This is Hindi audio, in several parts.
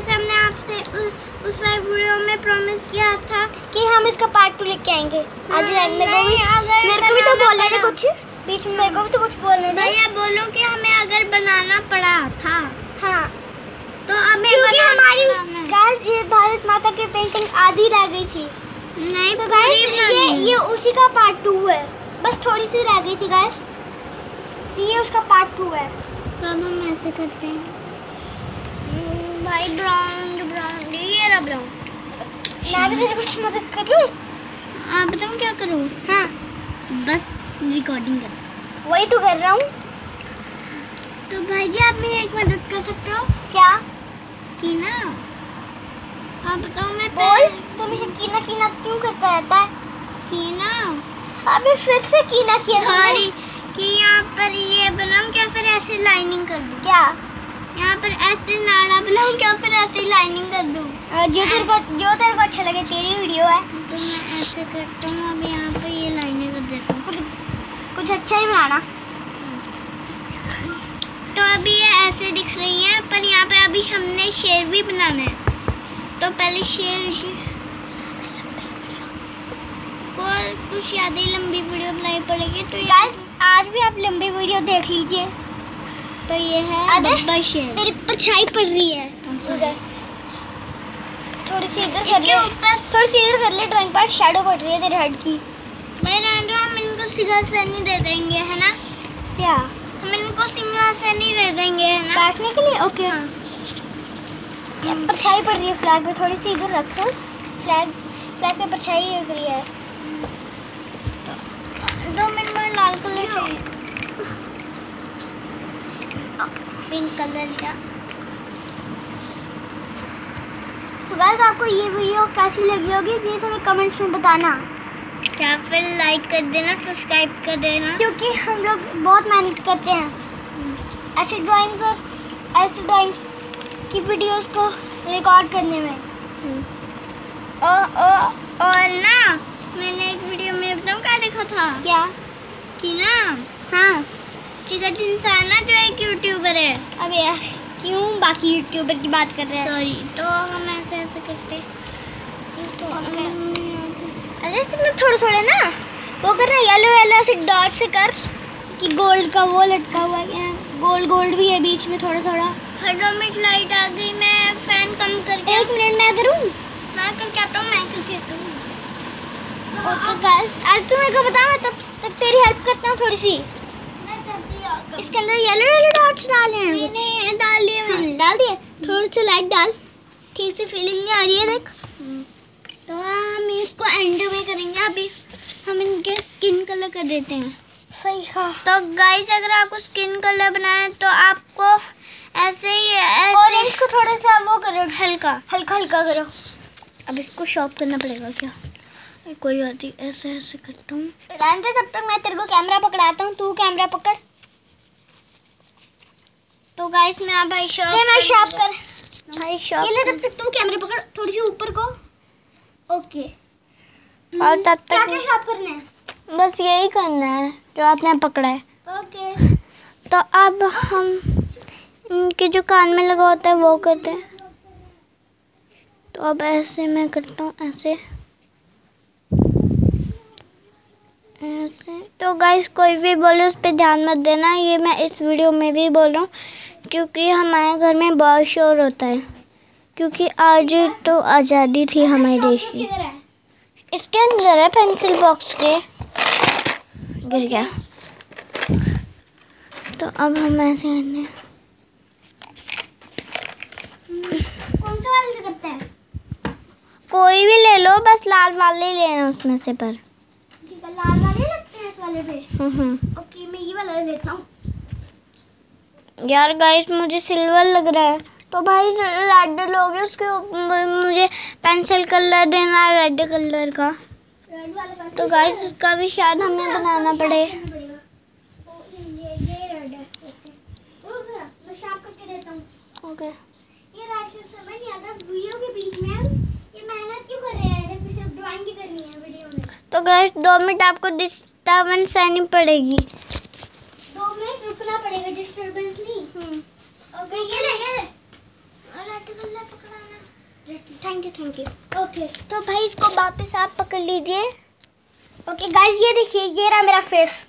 जैसे हमने आपसे उस वाली वीडियो में प्रॉमिस किया था कि हम इसका पार्ट टू लेके आएँगे। आज मेरे को भी मेरे को भी तो बोलना पड़ा। कुछ। बीच में मेरे को भी तो कुछ बोलने दे। भैया बोलो कि हमें अगर बनाना पड़ा था। हाँ। तो हमें क्योंकि हमारी गाइस ये भारत माता की पेंटिंग आधी रह गई थी। नहीं तो गाइस ये ये उसी का पार्ट टू है। बस थोड़ी सी रह गई थी गाइस ये उसका पार्ट टू है। तो हम ऐसे करते हैं। भाई ब्राउन ब्राउन ये रहा ब्राउन मैं भी तेरी कुछ मदद कर? लूँ आप बताऊँ क्या करूँ? हाँ। बस रिकॉर्डिंग कर। वही तो कर रहा हूँ। तो भाई जी आप मेरी एक मदद कर सकते हो? क्या? कि ना आप बताओ मैं बोल तुम इसे कीना कीना क्यों करता रहता है? कि ना अबे फिर से कीना किया सॉरी कि यहाँ पर ये बनाऊँ क्या? फिर ऐसे लाइनिंग कर दूँ। क्या? यहाँ पर ऐसे नाड़ा बनाऊँ क्या फिर ऐसे लाइनिंग कर दूँ। जो तेरे को जो तेरे को अच्छा लगे तेरी वीडियो है। तो मैं ऐसे करता हूँ अब यहाँ पर ये लाइनें कर देता हूँ। कुछ कुछ अच्छा ही बनाना। तो अभी ये ऐसे दिख रही हैं पर यहाँ पे अभी हमने शेर भी बनाना है। तो पहले शेर की और कुछ ज़्यादा ही लंबी वीडियो बनानी पड़ेगी तो गाइस आज भी आप लंबी वीडियो देख लीजिए। तो ये है शेर। तेरी परछाई पड़ रही है। थोड़ी सी इधर कर ले। ऊपर थोड़ी सी इधर कर ले ड्राइंग पैड शैडो पड़ रही है तेरे हेड की। भाई हम इनको सिंहासन ही दे देंगे है ना? क्या? हम इनको सिंहासन ही दे देंगे है ना? बैठने के लिए? ओके हाँ। ये परछाई पड़ रही है फ्लैग पे थोड़ी सी इधर रख। फ्लैग फ्लैग पे परछाई लग रही है। दो मिनट में लाल कलर चाहिए। पिंक कलर लिया तो गाइस आपको ये वीडियो कैसी लगी होगी प्लीज़ हमें कमेंट्स में बताना। क्या फिर लाइक कर देना सब्सक्राइब कर देना। क्योंकि हम लोग बहुत मेहनत करते हैं। ऐसे ड्राइंग्स और ऐसे ड्राइंग्स की वीडियोस को रिकॉर्ड करने में। और और और ना मैंने एक वीडियो में बताऊँ क्या देखा था? क्या? कि ना हाँ। चिकन इंसान जो एक यूट्यूबर है। अब यार क्यों बाकी यूट्यूबर की बात कर रहे हैं? सॉरी तो हम ऐसे ऐसे करते। तो. अरे तुमने थोड़े थोड़े ना। वो करना येलो येलो से डॉट से कर कि गोल्ड का वो लटका हुआ है। गोल्ड गोल्ड भी है बीच में थोड़ा थोड़ा। हर मिनट लाइट आ गई मैं फ़ैन कम करके एक मिनट मैं करूँ? मैं करके आता हूँ मैं करके आता हूँ। ओके गाइस आज तू मेरे को बता मैं तब तक तेरी हेल्प करता हूँ थोड़ी सी। इसके अंदर येलो येलो डॉट्स डाले हैं। नहीं डाल दिए हाँ, मैंने डाल दिए। थोड़ी सी लाइट डाल। ठीक से फीलिंग नहीं आ रही है देख। तो हम इसको एंड में करेंगे। अभी हम इनके स्किन कलर कर देते हैं। सही हाँ। तो गाइस अगर आपको स्किन कलर बनाना है तो आपको ऐसे ही ऐसे ऑरेंज को थोड़ा सा वो करो। हल्का। हल्का हल्का करो। अब इसको शॉप करना पड़ेगा क्या? कोई बात नहीं ऐसे ऐसे करता हूँ। तब तक मैं तेरे को कैमरा पकड़ाता हूँ तू कैमरा पकड़। तो गाइस मैं भाई शॉप मैं शॉप कर भाई ये ले तब तक तू कैमरा पकड़ थोड़ी सी ऊपर को। ओके और तब तक क्या क्या शॉप करना है? बस यही करना है जो आपने पकड़ा है। ओके तो अब हम इनके जो कान में लगा होता है वो करते हैं। तो अब ऐसे मैं करता हूँ ऐसे ऐसे तो गाइस कोई भी बोले उस पर ध्यान मत देना। ये मैं इस वीडियो में भी बोल रहा हूँ क्योंकि हमारे घर में बहुत शोर होता है। क्योंकि आज तो आज़ादी थी हमारे देश की। इसके अंदर है पेंसिल बॉक्स के। गिर गया। तो अब हम ऐसे करने कौन से वाले से करते हैं? कोई भी ले लो बस लाल वाले ही लेना उसमें से पर। लाल वाले वाले पे हम्म, हम्म। ओके मैं ये वाला लेता हूँ। यार गाइस मुझे सिल्वर लग रहा है। तो भाई रेड लोगे उसके मुझे पेंसिल कलर देना रेड कलर का। तो गाइस उसका भी शायद हमें बनाना पड़े। ओके। रुक जरा, मैं शार्प करके देता हूँ। ओके ये राइट समझ नहीं आता वीडियो के बीच में। ये मेहनत क्यों कर रहे हैं? सिर्फ़ ड्राइंग ही करनी है वीडियो में। तो गाइस दो मिनट आपको डिस्टर्बेंस आनी पड़ेगी। दो मिनट रुकना पड़ेगा डिस्टरबेंस नहीं। ओके ये? ले ये ले। Thank you thank you okay तो भाई इसको वापस आप पकड़ लीजिए। ओके गाइस ये देखिए ये रहा मेरा फेस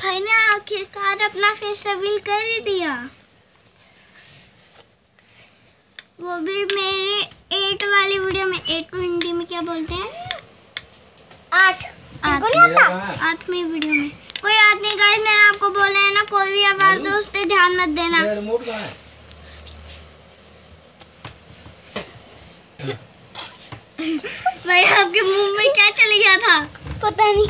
भाई ने आखिरकार अपना फेस रिवील कर ही दिया। वो भी मेरे एट वाली वीडियो में एट को हिंदी में क्या बोलते हैं? आठ। आठ। को नहीं आता आठवीं वीडियो में। कोई बात नहीं गाइस मैंने आपको बोला है ना कोई भी आवाज़ हो उस पर ध्यान मत देना। रिमोट कहाँ है? भाई आपके मुँह में क्या चले गया था? पता नहीं।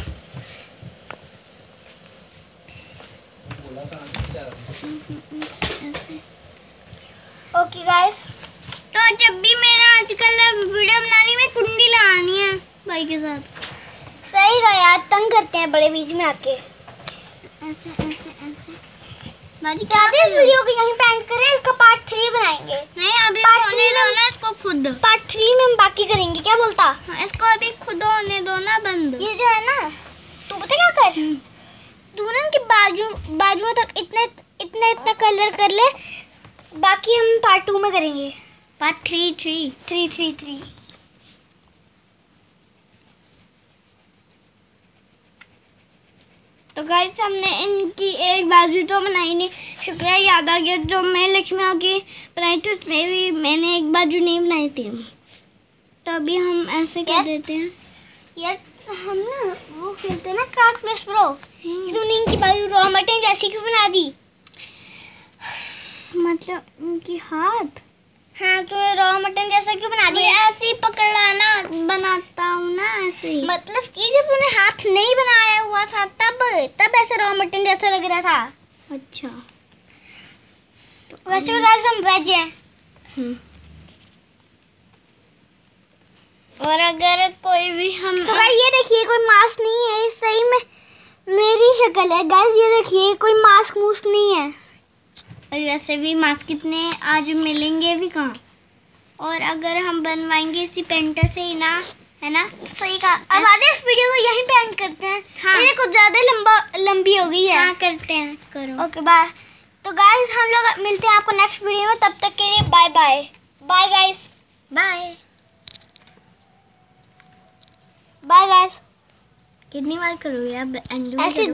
बोला था क्या ऐसे। ओके गाइस तो जब भी मैंने आजकल वीडियो बनानी में कुंडी लगानी है भाई के साथ। सही गया यार तंग करते हैं बड़े बीच में आके। ऐसे ऐसे ऐसे। बाजी क्या इस वीडियो को यहीं पे एंड करें इसका पार्ट थ्री बनाएँगे। नहीं अभी होने दो ना इसको खुद। पार्ट थ्री में हम बाकी करेंगे क्या बोलता? हाँ, इसको अभी खुद होने दो ना बंद। ये जो है ना तू पता क्या कर? तू ना उनके बाजू बाजुओं तक इतने इतना इतना कलर कर ले बाकी हम पार्ट टू में करेंगे। Part three three three three three तो गाइस हमने इनकी एक बाजू तो बनाई नहीं। शुक्रिया याद आ गया जो मैं लक्ष्मी की बनाई थी उसमें भी मैंने एक बाजू नहीं बनाई थी। तो अभी हम ऐसे कर? देते हैं। यार हम ना वो खेलते हैं ना क्राफ्ट प्लस प्रो तूने इनकी बाजू रॉ मटन जैसी क्यों बना दी? मतलब इनकी हाथ? हाँ तूने रॉ मटन जैसा क्यों बना दिया? ऐसे ही पकड़ाना बनाता हूँ ना ऐसे ही। मतलब कि जब तूने हाथ नहीं बनाया हुआ था तब तब ऐसे रॉ मटन जैसा लग रहा था। अच्छा। वैसे भी गाइस हम वेज हैं। हम्म। और अगर कोई भी हम तो गाइस ये देखिए कोई मास्क नहीं है। सही में मेरी शक्ल है। गाइस ये देखिए कोई मास्क मूस्क नहीं है। और वैसे भी मास्क कितने आज मिलेंगे भी कहाँ? और अगर हम बनवाएँगे इसी पेंटर से ही ना है ना? सही कहा। अब आते इस वीडियो को यहीं पे एंड करते हैं। हाँ। ये कुछ ज़्यादा लंबा लंबी हो गई है। हाँ करते हैं करो। ओके बाय तो गाइस हम लोग मिलते हैं आपको नेक्स्ट वीडियो में। तब तक के लिए bye bye bye guys bye bye guys कितनी बार करोगे अब एंड